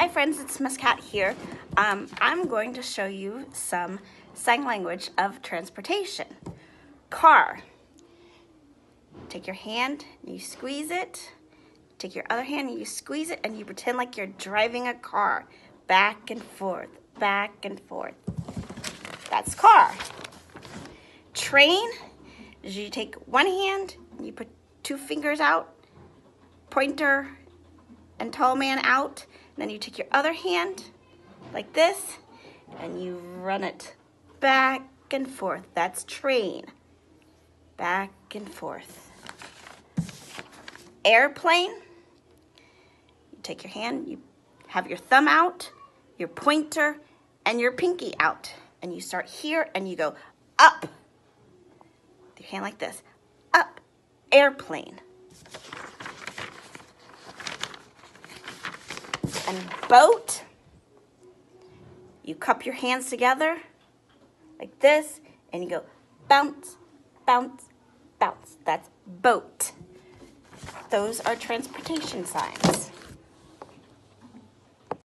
Hi friends, it's Miss Kat here. Um, I'm going to show you some sign language of transportation. Car. Take your hand, you squeeze it. Take your other hand and you squeeze it and you pretend like you're driving a car. Back and forth, back and forth. That's car. Train you take one hand, you put two fingers out, pointer and tall man out, then you take your other hand like this and you run it back and forth. That's train. Back and forth. Airplane. You take your hand, you have your thumb out, your pointer, and your pinky out. And you start here and you go up. Your hand like this. Up. Airplane. And boat. You cup your hands together like this, and you go bounce, bounce, bounce. That's boat. Those are transportation signs.